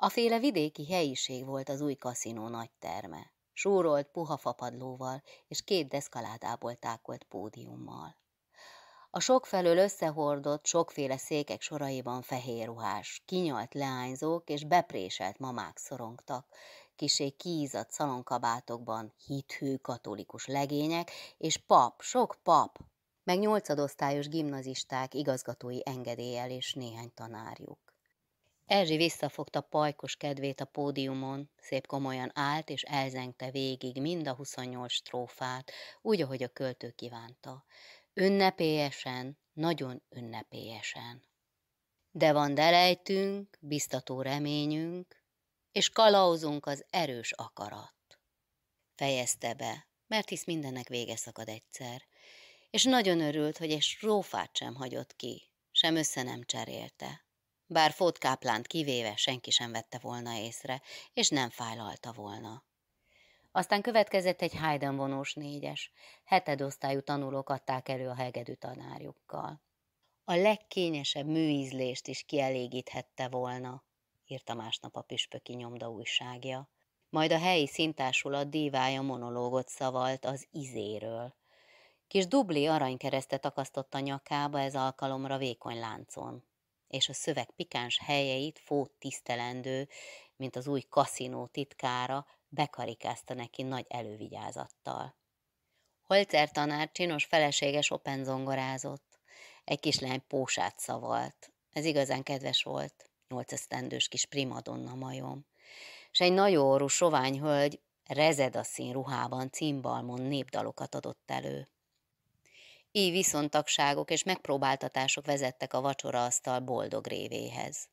A féle vidéki helyiség volt az új kaszinó nagy terme. Súrolt puha fapadlóval és két deszkaládából tákolt pódiummal. A sokfelől összehordott, sokféle székek soraiban fehér ruhás, kinyalt leányzók és bepréselt mamák szorongtak, kisé kiízadt szalonkabátokban hithű katolikus legények, és pap, sok pap, meg nyolcadosztályos gimnazisták igazgatói engedéllyel és néhány tanárjuk. Erzsi visszafogta pajkos kedvét a pódiumon, szép komolyan állt és elzengte végig mind a 28 strófát, úgy, ahogy a költő kívánta. Ünnepélyesen, nagyon ünnepélyesen. De van delejtünk, biztató reményünk, és kalauzunk az erős akarat. Fejezte be, mert hisz mindennek vége szakad egyszer, és nagyon örült, hogy egy strófát sem hagyott ki, sem össze nem cserélte. Bár fótkáplánt kivéve senki sem vette volna észre, és nem fájlalta volna. Aztán következett egy Haydn vonós négyes. Hetedosztályú tanulók adták elő a hegedű tanárjukkal. A legkényesebb műízlést is kielégíthette volna, írta másnap a püspöki nyomda újságja. Majd a helyi szintársulat dívája monológot szavalt az izéről. Kis dubli aranykeresztet akasztott a nyakába ez alkalomra vékony láncon, és a szöveg pikáns helyeit fót tisztelendő, mint az új kaszinó titkára, bekarikázta neki nagy elővigyázattal. Holzer tanár csinos feleséges open zongorázott, egy kislány pósát szavalt. Ez igazán kedves volt, nyolc esztendős kis primadonna majom. S egy nagy orrú sovány hölgy szín ruhában címbalmon népdalokat adott elő. Így viszontagságok és megpróbáltatások vezettek a vacsoraasztal boldog révéhez.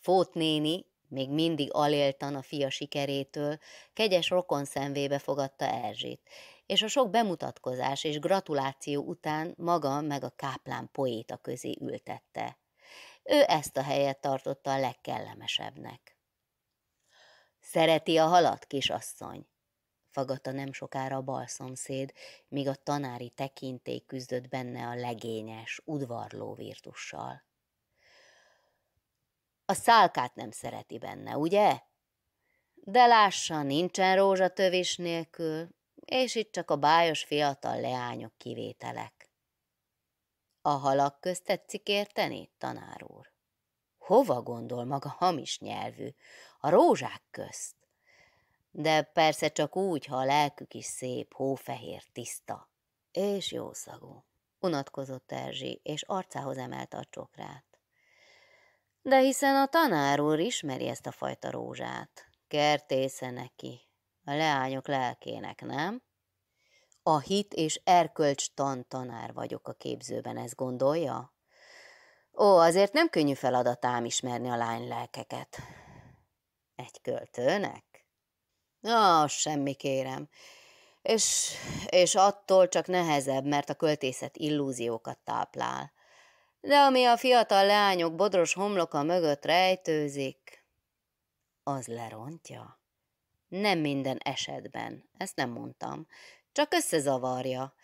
Fót néni még mindig aléltan a fia sikerétől, kegyes rokon szemvébe fogadta Erzsit, és a sok bemutatkozás és gratuláció után maga meg a káplán poéta közé ültette. Ő ezt a helyet tartotta a legkellemesebbnek. Szereti a halat, kisasszony? Fagatta nem sokára a bal szomszéd, míg a tanári tekintély küzdött benne a legényes, udvarló virtussal. A szálkát nem szereti benne, ugye? De lássa, nincsen rózsatövés nélkül, és itt csak a bájos fiatal leányok kivételek. A halak közt tetszik érteni, tanár úr? Hova gondol maga hamis nyelvű? A rózsák közt. De persze csak úgy, ha a lelkük is szép, hófehér, tiszta. És jószagú. Unatkozott Erzsi, és arcához emelte a csokrát. De hiszen a tanár úr ismeri ezt a fajta rózsát. Kertésze neki, a leányok lelkének, nem? A hit és erkölcs tan tanár vagyok a képzőben, ezt gondolja? Ó, azért nem könnyű feladat ám ismerni a lány lelkeket. Egy költőnek? Ah, semmi kérem. És, és attól csak nehezebb, mert a költészet illúziókat táplál de ami a fiatal leányok bodros homloka mögött rejtőzik, az lerontja. Nem minden esetben, ezt nem mondtam, csak összezavarja,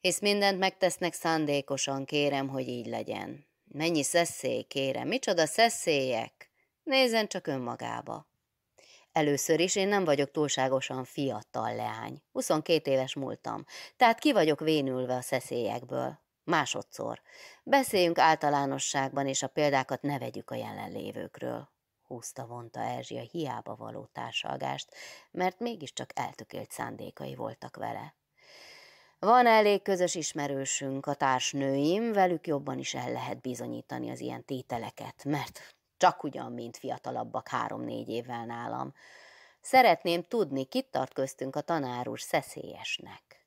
hisz mindent megtesznek szándékosan, kérem, hogy így legyen. Mennyi szeszély, kérem, micsoda szeszélyek? Nézzen csak önmagába. Először is én nem vagyok túlságosan fiatal leány. 22 éves múltam, tehát ki vagyok vénülve a szeszélyekből. Másodszor. Beszéljünk általánosságban, és a példákat ne vegyük a jelenlévőkről. Húzta vonta Erzsi a hiába való társalgást, mert mégiscsak eltökélt szándékai voltak vele. Van elég közös ismerősünk, a társnőim, velük jobban is el lehet bizonyítani az ilyen tételeket, mert csak ugyan, mint fiatalabbak három-négy évvel nálam. Szeretném tudni, kit tart köztünk a tanár úr szeszélyesnek.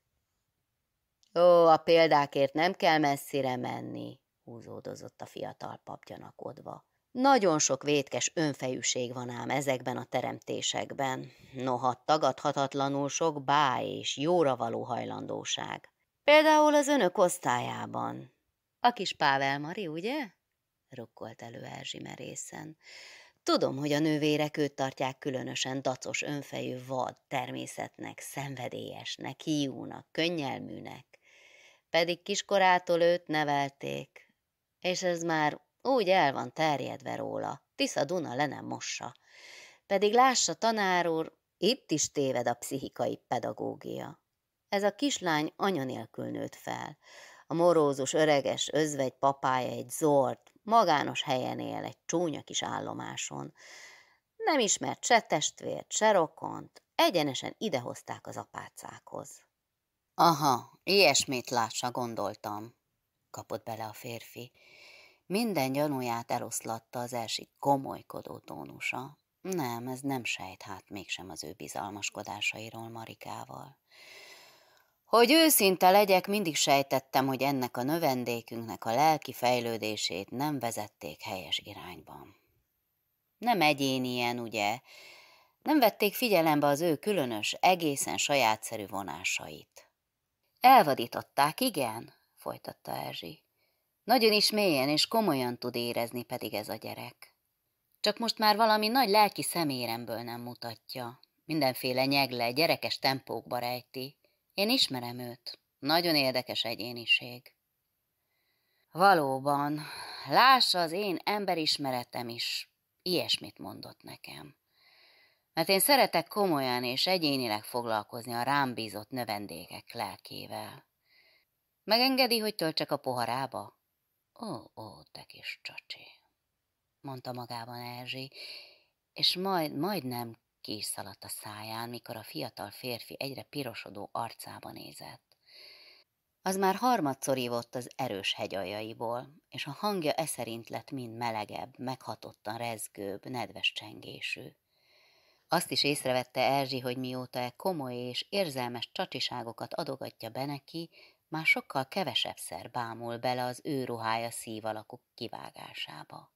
Ó, a példákért nem kell messzire menni, húzódozott a fiatal pap gyanakodva. Nagyon sok vétkes önfejűség van ám ezekben a teremtésekben, noha tagadhatatlanul sok báj és jóra való hajlandóság. Például az önök osztályában. A kis Pável Mari, ugye? Rukkolt elő Erzsi merészen. Tudom, hogy a nővérek őt tartják különösen dacos, önfejű vad természetnek, szenvedélyesnek, hiúnak, könnyelműnek pedig kiskorától őt nevelték, és ez már úgy el van terjedve róla. Tisza Duna le nem mossa. Pedig lássa, tanár úr, itt is téved a pszichikai pedagógia. Ez a kislány anya nélkül nőtt fel. A morózus, öreges, özvegy papája egy zord, magános helyen él, egy csúnya kis állomáson. Nem ismert se testvért, se rokont, egyenesen idehozták az apácákhoz. Aha, ilyesmit lássa, gondoltam, kapott bele a férfi. Minden gyanúját eloszlatta az első komolykodó tónusa. Nem, ez nem sejt hát mégsem az ő bizalmaskodásairól Marikával. Hogy őszinte legyek, mindig sejtettem, hogy ennek a növendékünknek a lelki fejlődését nem vezették helyes irányban. Nem egyénien, ugye? Nem vették figyelembe az ő különös, egészen sajátszerű vonásait. Elvadították, igen? folytatta Erzsi. Nagyon is mélyen és komolyan tud érezni pedig ez a gyerek. Csak most már valami nagy lelki szeméremből nem mutatja. Mindenféle nyegle, gyerekes tempókba rejti. Én ismerem őt. Nagyon érdekes egyéniség. Valóban, lássa az én emberismeretem is, ilyesmit mondott nekem. Mert én szeretek komolyan és egyénileg foglalkozni a rám bízott növendégek lelkével. Megengedi, hogy töltsek a poharába? Ó, ó, te kis csacsi, mondta magában Erzsi, és majd, majdnem ki is szaladt a száján, mikor a fiatal férfi egyre pirosodó arcába nézett. Az már harmadszor ívott az erős hegyaljaiból, és a hangja eszerint lett mind melegebb, meghatottan rezgőbb, nedves csengésű. Azt is észrevette Erzsi, hogy mióta e komoly és érzelmes csacsiságokat adogatja be neki, már sokkal kevesebb szer bámul bele az ő ruhája szív alakuk kivágásába.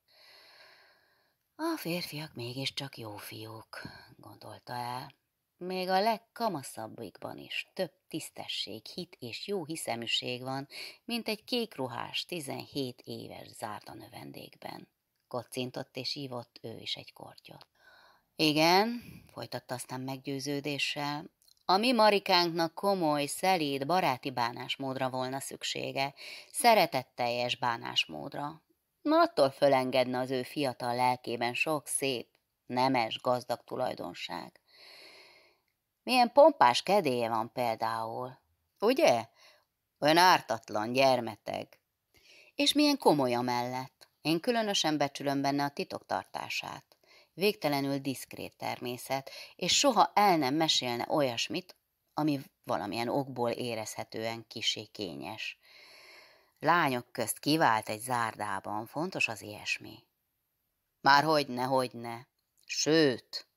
A férfiak mégiscsak jó fiúk, gondolta el. Még a legkamaszabbikban is több tisztesség, hit és jó hiszeműség van, mint egy kékruhás, tizenhét éves zárta növendékben. Kocintott és ívott ő is egy kortyot. Igen, folytatta aztán meggyőződéssel, a mi Marikánknak komoly, szelíd, baráti bánásmódra volna szüksége, szeretetteljes bánásmódra. Attól fölengedne az ő fiatal lelkében sok szép, nemes, gazdag tulajdonság. Milyen pompás kedélye van például, ugye? Ön ártatlan, gyermeteg. És milyen komoly mellett. Én különösen becsülöm benne a titoktartását végtelenül diszkrét természet, és soha el nem mesélne olyasmit, ami valamilyen okból érezhetően kisé kényes. Lányok közt kivált egy zárdában, fontos az ilyesmi. Már hogyne, hogyne. Sőt,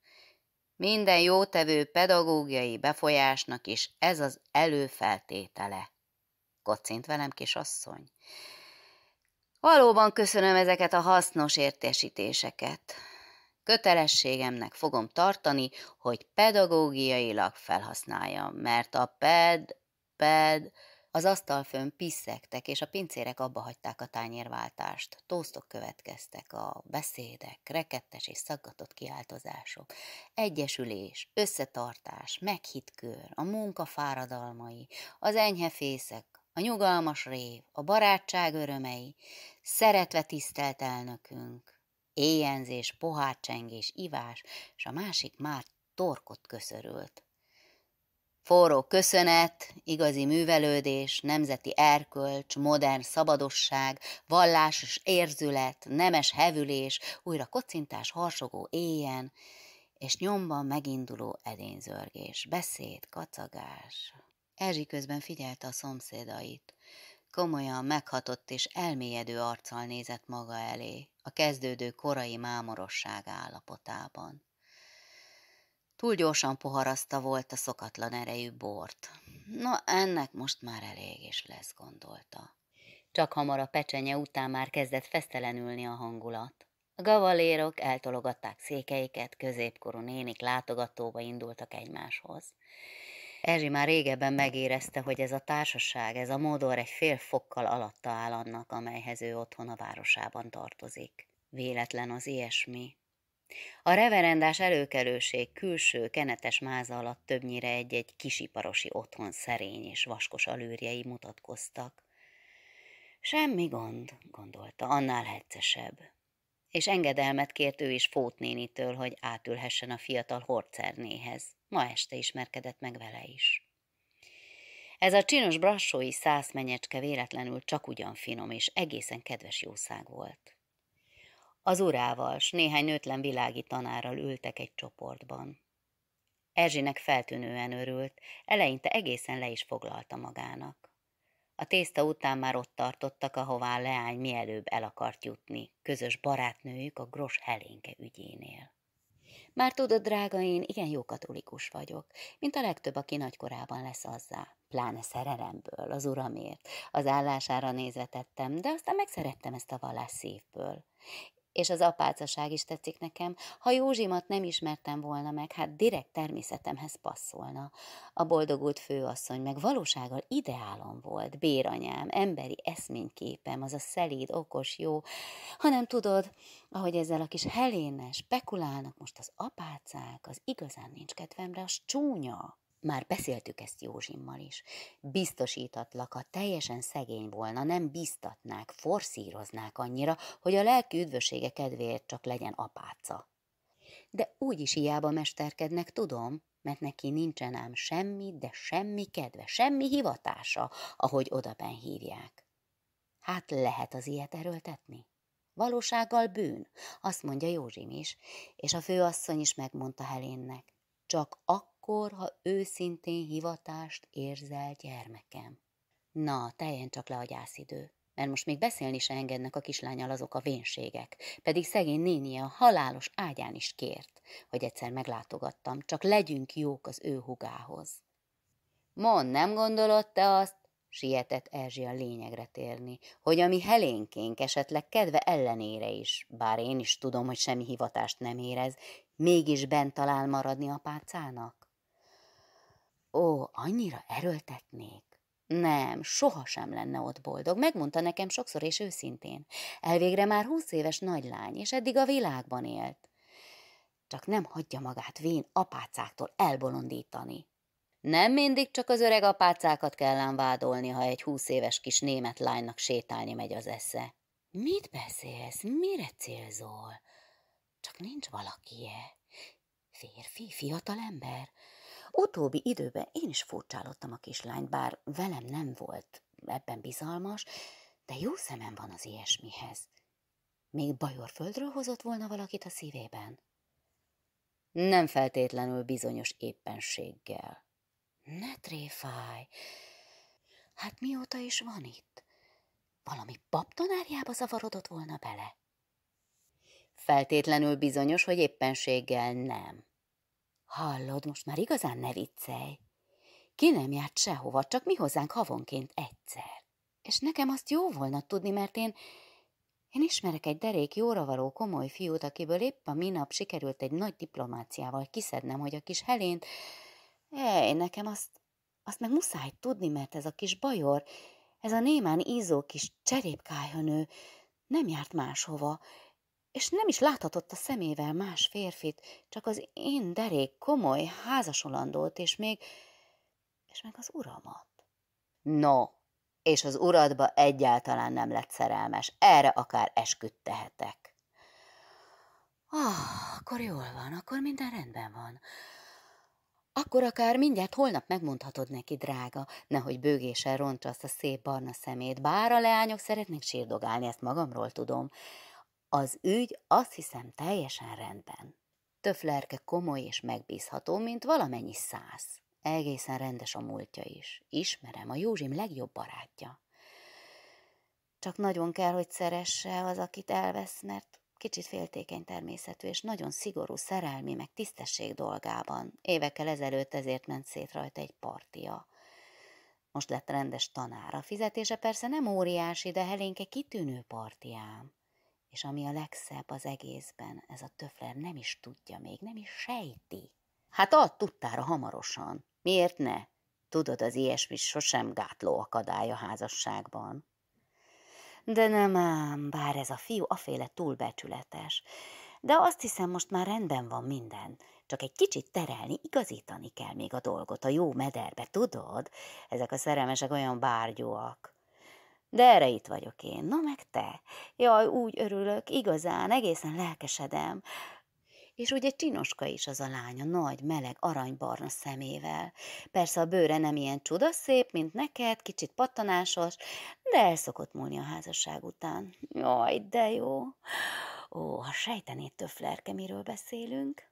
minden jótevő pedagógiai befolyásnak is ez az előfeltétele. Kocint velem, kisasszony. Valóban köszönöm ezeket a hasznos értesítéseket. Kötelességemnek fogom tartani, hogy pedagógiailag felhasználjam, mert a ped, ped, az asztalfőn piszegtek, és a pincérek abba hagyták a tányérváltást. Tóztok következtek, a beszédek, rekettes és szaggatott kiáltozások, egyesülés, összetartás, meghitkör, a munka fáradalmai, az enyhe fészek, a nyugalmas rév, a barátság örömei, szeretve tisztelt elnökünk, éjenzés, pohárcsengés, ivás, és a másik már torkot köszörült. Forró köszönet, igazi művelődés, nemzeti erkölcs, modern szabadosság, vallásos érzület, nemes hevülés, újra kocintás harsogó éjjen, és nyomban meginduló edényzörgés, beszéd, kacagás. Erzsi közben figyelte a szomszédait. Komolyan meghatott és elmélyedő arccal nézett maga elé, a kezdődő korai mámorosság állapotában. Túl gyorsan poharazta volt a szokatlan erejű bort. Na, ennek most már elég is lesz, gondolta. Csak hamar a pecsenye után már kezdett fesztelenülni a hangulat. A gavalérok eltologatták székeiket, középkorú nénik látogatóba indultak egymáshoz. Erzsi már régebben megérezte, hogy ez a társaság, ez a módor egy fél fokkal alatta áll annak, amelyhez ő otthon a városában tartozik. Véletlen az ilyesmi. A reverendás előkelőség külső, kenetes máza alatt többnyire egy-egy kisiparosi otthon szerény és vaskos alűrjei mutatkoztak. Semmi gond, gondolta, annál heccesebb. és engedelmet kért ő is Fót nénitől, hogy átülhessen a fiatal horcernéhez. Ma este ismerkedett meg vele is. Ez a csinos brassói szászmenyecske véletlenül csak ugyan finom és egészen kedves jószág volt. Az urával, s néhány nőtlen világi tanárral ültek egy csoportban. Erzsinek feltűnően örült, eleinte egészen le is foglalta magának. A tészta után már ott tartottak, ahová a leány mielőbb el akart jutni, közös barátnőjük a Gros Helénke ügyénél. Már tudod, drága, én igen jó katolikus vagyok, mint a legtöbb, aki nagykorában lesz azzá. Pláne szerelemből, az uramért, az állására nézve tettem, de aztán megszerettem ezt a vallás szívből. És az apácaság is tetszik nekem. Ha Józsimat nem ismertem volna meg, hát direkt természetemhez passzolna. A boldogult főasszony meg valósággal ideálom volt, béranyám, emberi eszményképem, az a szelíd, okos, jó, hanem tudod, ahogy ezzel a kis helénes spekulálnak most az apácák, az igazán nincs kedvemre, az csúnya. Már beszéltük ezt Józsimmal is. Biztosítatlak, ha teljesen szegény volna, nem biztatnák, forszíroznák annyira, hogy a lelki üdvössége kedvéért csak legyen apáca. De úgy is hiába mesterkednek, tudom, mert neki nincsen ám semmi, de semmi kedve, semmi hivatása, ahogy odaben hívják. Hát lehet az ilyet erőltetni? Valósággal bűn, azt mondja Józsim is, és a főasszony is megmondta Helénnek. Csak akkor, akkor, ha őszintén hivatást érzel gyermekem. Na, teljen csak le a gyászidő, mert most még beszélni se engednek a kislányal azok a vénségek, pedig szegény nénie a halálos ágyán is kért, hogy egyszer meglátogattam, csak legyünk jók az ő hugához. Mond, nem gondolod te azt, sietett Erzsi a lényegre térni, hogy ami helénkénk esetleg kedve ellenére is, bár én is tudom, hogy semmi hivatást nem érez, mégis bent talál maradni a pácának? Ó, annyira erőltetnék. Nem, sohasem lenne ott boldog. Megmondta nekem sokszor és őszintén. Elvégre már húsz éves nagylány, és eddig a világban élt. Csak nem hagyja magát vén apácáktól elbolondítani. Nem mindig csak az öreg apácákat kellene vádolni, ha egy húsz éves kis német lánynak sétálni megy az esze. Mit beszélsz? Mire célzol? Csak nincs valaki-e. Férfi, fiatal ember? Utóbbi időben én is furcsálottam a kislányt, bár velem nem volt ebben bizalmas, de jó szemem van az ilyesmihez. Még bajor földről hozott volna valakit a szívében? Nem feltétlenül bizonyos éppenséggel. Ne tréfáj! Hát mióta is van itt? Valami paptanárjába zavarodott volna bele? Feltétlenül bizonyos, hogy éppenséggel nem. Hallod, most már igazán ne viccelj. Ki nem járt sehova, csak mi hozzánk havonként egyszer. És nekem azt jó volna tudni, mert én, én ismerek egy derék jóra való komoly fiút, akiből épp a minap sikerült egy nagy diplomáciával kiszednem, hogy a kis Helént... Ej, nekem azt, azt meg muszáj tudni, mert ez a kis bajor, ez a némán ízó kis cserépkájhanő nem járt máshova, és nem is láthatott a szemével más férfit, csak az én derék komoly házasolandót, és még, és meg az uramat. No, és az uradba egyáltalán nem lett szerelmes, erre akár esküdt tehetek. Ah, akkor jól van, akkor minden rendben van. Akkor akár mindjárt holnap megmondhatod neki, drága, nehogy bőgéssel rontsa azt a szép barna szemét, bár a leányok szeretnek sírdogálni, ezt magamról tudom, az ügy azt hiszem teljesen rendben. Töflerke komoly és megbízható, mint valamennyi száz. Egészen rendes a múltja is. Ismerem, a Józsim legjobb barátja. Csak nagyon kell, hogy szeresse az, akit elvesz, mert kicsit féltékeny természetű, és nagyon szigorú szerelmi, meg tisztesség dolgában. Évekkel ezelőtt ezért ment szét rajta egy partia. Most lett rendes tanára. Fizetése persze nem óriási, de Helénke kitűnő partiám. És ami a legszebb az egészben, ez a töfler nem is tudja még, nem is sejti. Hát ad tudtára hamarosan. Miért ne? Tudod, az ilyesmi sosem gátló akadály a házasságban. De nem ám, bár ez a fiú aféle túlbecsületes. De azt hiszem, most már rendben van minden. Csak egy kicsit terelni, igazítani kell még a dolgot a jó mederbe, tudod? Ezek a szerelmesek olyan bárgyúak. De erre itt vagyok én. Na meg te. Jaj, úgy örülök, igazán, egészen lelkesedem. És ugye csinoska is az a lánya, nagy, meleg, aranybarna szemével. Persze a bőre nem ilyen csudaszép, mint neked, kicsit pattanásos, de el szokott múlni a házasság után. Jaj, de jó. Ó, ha sejtenéd, töflerke, miről beszélünk?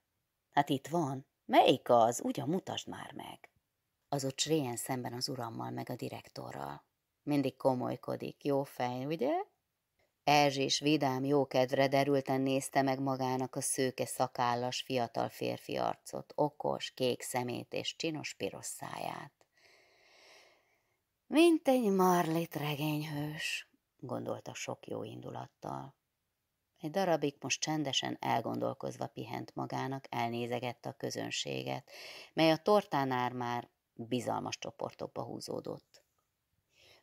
Hát itt van. Melyik az? Ugyan mutasd már meg. Az ott sréjen szemben az urammal meg a direktorral. Mindig komolykodik, jó fej, ugye? Erzsés vidám jókedvre derülten nézte meg magának a szőke szakállas fiatal férfi arcot, okos, kék szemét és csinos piros száját. Mint egy marlit regényhős, gondolta sok jó indulattal. Egy darabig most csendesen elgondolkozva pihent magának, elnézegette a közönséget, mely a tortánál már bizalmas csoportokba húzódott.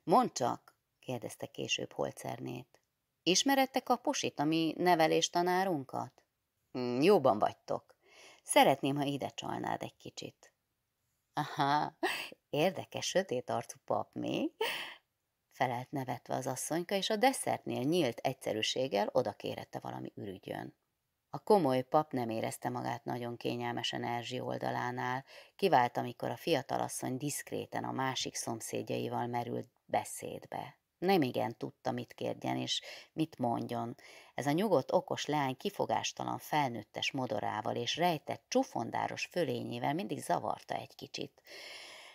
Mondd csak, kérdezte később Holcernét. Ismerette Kaposit, ami neveléstanárunkat? Hmm, jóban vagytok. Szeretném, ha ide csalnád egy kicsit. Aha, érdekes sötét arcú pap mi? Felelt nevetve az asszonyka, és a desszertnél nyílt egyszerűséggel oda kérette valami ürügyön. A komoly pap nem érezte magát nagyon kényelmesen Erzsi oldalánál, kivált, amikor a fiatalasszony diszkréten a másik szomszédjaival merült beszédbe. Nem igen tudta, mit kérjen és mit mondjon. Ez a nyugodt, okos leány kifogástalan felnőttes modorával és rejtett csufondáros fölényével mindig zavarta egy kicsit.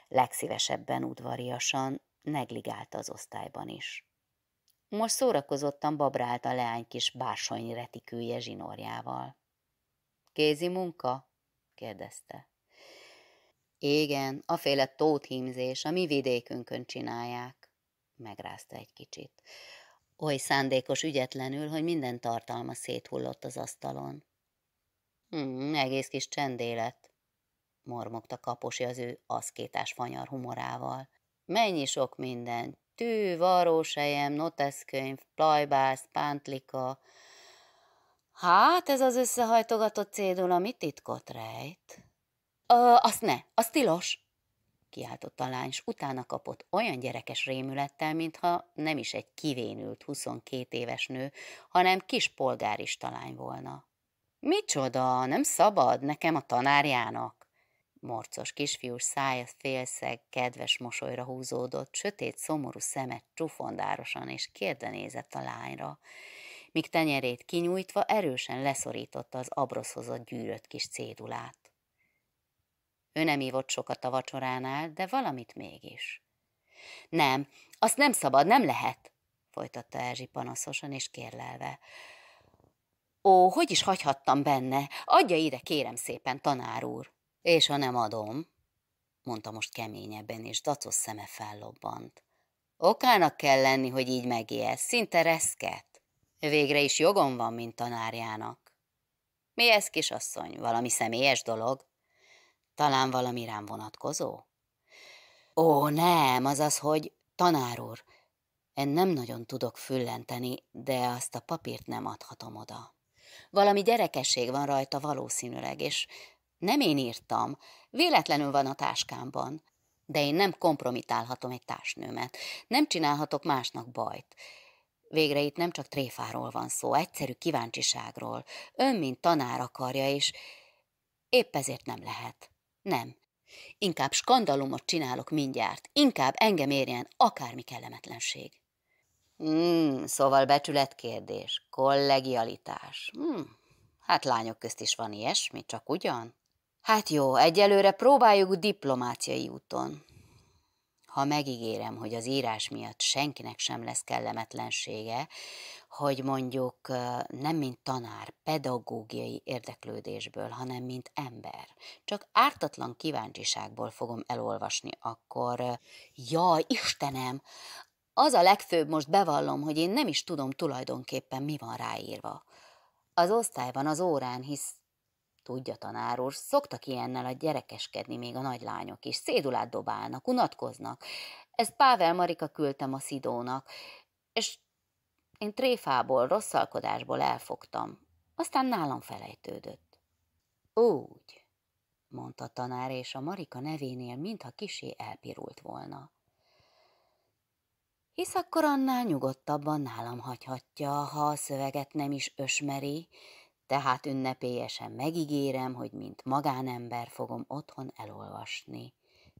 Legszívesebben udvariasan negligálta az osztályban is. Most szórakozottan babrált a leány kis bársony retikője zsinórjával. Kézi munka? kérdezte. Igen, aféle tóthímzés, a mi vidékünkön csinálják megrázta egy kicsit. Oly szándékos ügyetlenül, hogy minden tartalma széthullott az asztalon. Hmm, egész kis csendélet, mormogta Kaposi az ő aszkétás fanyar humorával. Mennyi sok minden, tű, varrósejem, noteszkönyv, plajbász, pántlika. Hát, ez az összehajtogatott cédula mit titkot rejt? Azt ne, az tilos, kiáltott a lány, s utána kapott olyan gyerekes rémülettel, mintha nem is egy kivénült 22 éves nő, hanem kis polgárista lány volna. Micsoda, nem szabad nekem a tanárjának? Morcos kisfiús szája félszeg, kedves mosolyra húzódott, sötét, szomorú szemet csufondárosan és kérde nézett a lányra, míg tenyerét kinyújtva erősen leszorította az abroszhozott gyűrött kis cédulát. Ő nem ívott sokat a vacsoránál, de valamit mégis. Nem, azt nem szabad, nem lehet, folytatta Erzsi panaszosan és kérlelve. Ó, hogy is hagyhattam benne? Adja ide, kérem szépen, tanár úr. És ha nem adom, mondta most keményebben, és dacos szeme fellobbant. Okának kell lenni, hogy így megijesz, szinte reszket. Végre is jogom van, mint tanárjának. Mi ez, kisasszony, valami személyes dolog? Talán valami rám vonatkozó? Ó, nem, azaz, hogy tanár úr, én nem nagyon tudok füllenteni, de azt a papírt nem adhatom oda. Valami gyerekesség van rajta valószínűleg, és nem én írtam, véletlenül van a táskámban, de én nem kompromitálhatom egy társnőmet, nem csinálhatok másnak bajt. Végre itt nem csak tréfáról van szó, egyszerű kíváncsiságról. Ön, mint tanár akarja, és épp ezért nem lehet. Nem. Inkább skandalumot csinálok mindjárt. Inkább engem érjen akármi kellemetlenség. Hmm, szóval becsületkérdés, kollegialitás. Hmm, hát lányok közt is van ilyesmi, csak ugyan? Hát jó, egyelőre próbáljuk diplomáciai úton. Ha megígérem, hogy az írás miatt senkinek sem lesz kellemetlensége, hogy mondjuk nem mint tanár, pedagógiai érdeklődésből, hanem mint ember, csak ártatlan kíváncsiságból fogom elolvasni, akkor jaj, Istenem, az a legfőbb, most bevallom, hogy én nem is tudom tulajdonképpen mi van ráírva. Az osztályban, az órán, hisz Tudja, tanár úr, szoktak ilyennel a gyerekeskedni még a nagylányok is. Szédulát dobálnak, unatkoznak. Ezt Pável Marika küldtem a Szidónak, és én tréfából, rosszalkodásból elfogtam. Aztán nálam felejtődött. Úgy, mondta tanár, és a Marika nevénél mintha kisé elpirult volna. hisz akkor annál nyugodtabban nálam hagyhatja, ha a szöveget nem is ösmeri, tehát ünnepélyesen megígérem, hogy mint magánember fogom otthon elolvasni,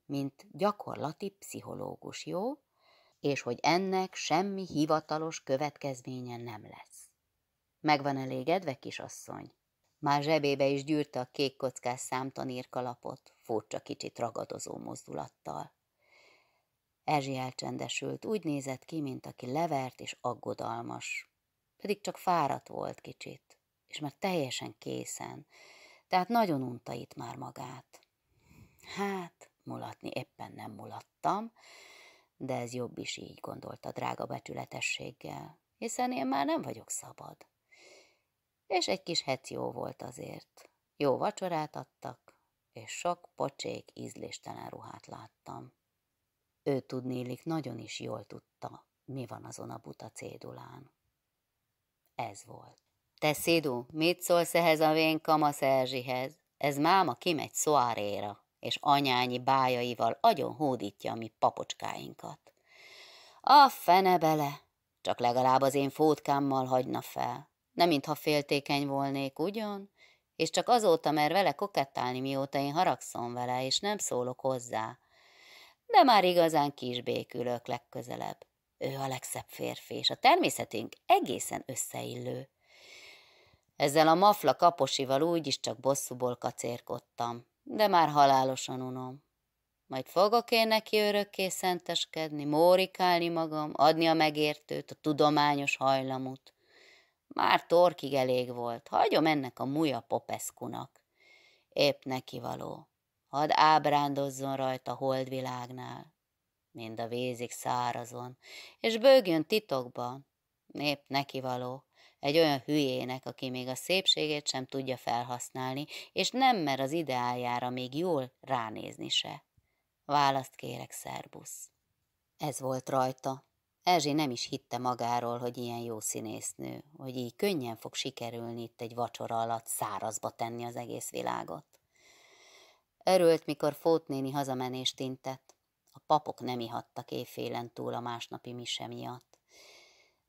mint gyakorlati pszichológus, jó? És hogy ennek semmi hivatalos következménye nem lesz. Megvan elégedve, kisasszony? Már zsebébe is gyűrte a kék kockás számtanírkalapot, furcsa kicsit ragadozó mozdulattal. Erzsi elcsendesült, úgy nézett ki, mint aki levert és aggodalmas. Pedig csak fáradt volt kicsit, és már teljesen készen, tehát nagyon unta itt már magát. Hát, mulatni éppen nem mulattam, de ez jobb is így, gondolta drága becsületességgel, hiszen én már nem vagyok szabad. És egy kis hec jó volt azért. Jó vacsorát adtak, és sok pocsék, ízléstelen ruhát láttam. Ő tudnélik nagyon is jól tudta, mi van azon a buta cédulán. Ez volt. Te, Szidu, mit szólsz ehhez a vén kamasz Erzsihez? Ez máma kimegy szoáréra, és anyányi bájaival agyon hódítja a mi papocskáinkat. A fene bele, csak legalább az én fótkámmal hagyna fel. Nem mintha féltékeny volnék, ugyan? És csak azóta mer vele kokettálni, mióta én haragszom vele, és nem szólok hozzá de már igazán kisbékülök legközelebb. Ő a legszebb férfi, és a természetünk egészen összeillő. Ezzel a mafla kaposival úgyis csak bosszúból kacérkodtam, de már halálosan unom. Majd fogok én neki örökké szenteskedni, mórikálni magam, adni a megértőt, a tudományos hajlamot. Már torkig elég volt, hagyom ennek a muja popeszkunak. Épp neki való hadd ábrándozzon rajta holdvilágnál, mind a vízig szárazon, és bőgjön titokban, nép nekivaló, egy olyan hülyének, aki még a szépségét sem tudja felhasználni, és nem mer az ideáljára még jól ránézni se. Választ kérek, szerbusz. Ez volt rajta. Erzsi nem is hitte magáról, hogy ilyen jó színésznő, hogy így könnyen fog sikerülni itt egy vacsora alatt szárazba tenni az egész világot. Örült, mikor Fót néni hazamenést intett. A papok nem ihattak éjfélen túl a másnapi mise miatt.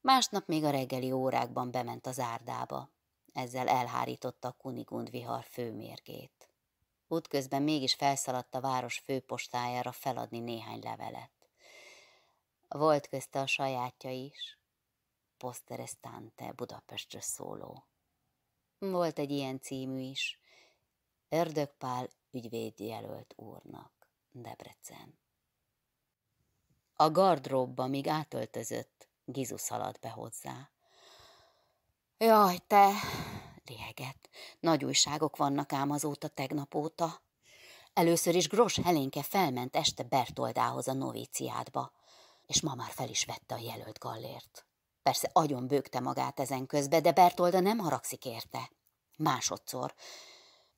Másnap még a reggeli órákban bement az árdába. Ezzel elhárította a Kunigund vihar főmérgét. Útközben mégis felszaladt a város főpostájára feladni néhány levelet. Volt közte a sajátja is. Posterestante Budapestre szóló. Volt egy ilyen című is. Ördögpál ügyvédjelölt úrnak, Debrecen. A gardróbba, míg átöltözött, Gizu szaladt be hozzá. Jaj, te, liegett, nagy újságok vannak ám azóta tegnap óta. Először is Gros Helénke felment este Bertoldához a novíciádba, és ma már fel is vette a jelölt gallért. Persze agyon bőgte magát ezen közbe, de Bertolda nem haragszik érte. Másodszor.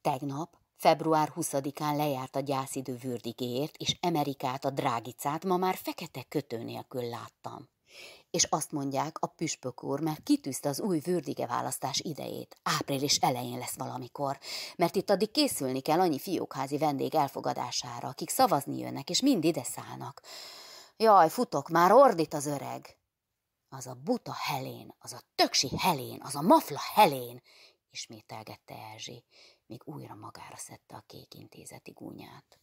Tegnap Február 20-án lejárt a gyászidő vürdigéért, és Amerikát, a drágicát ma már fekete kötő nélkül láttam. És azt mondják, a püspök úr mert kitűzte az új vürdige választás idejét. Április elején lesz valamikor, mert itt addig készülni kell annyi fiókházi vendég elfogadására, akik szavazni jönnek, és mind ide szállnak. Jaj, futok, már ordít az öreg. Az a buta Helén, az a töksi Helén, az a mafla Helén, ismételgette Erzsi, míg újra magára szedte a kék intézeti gúnyát.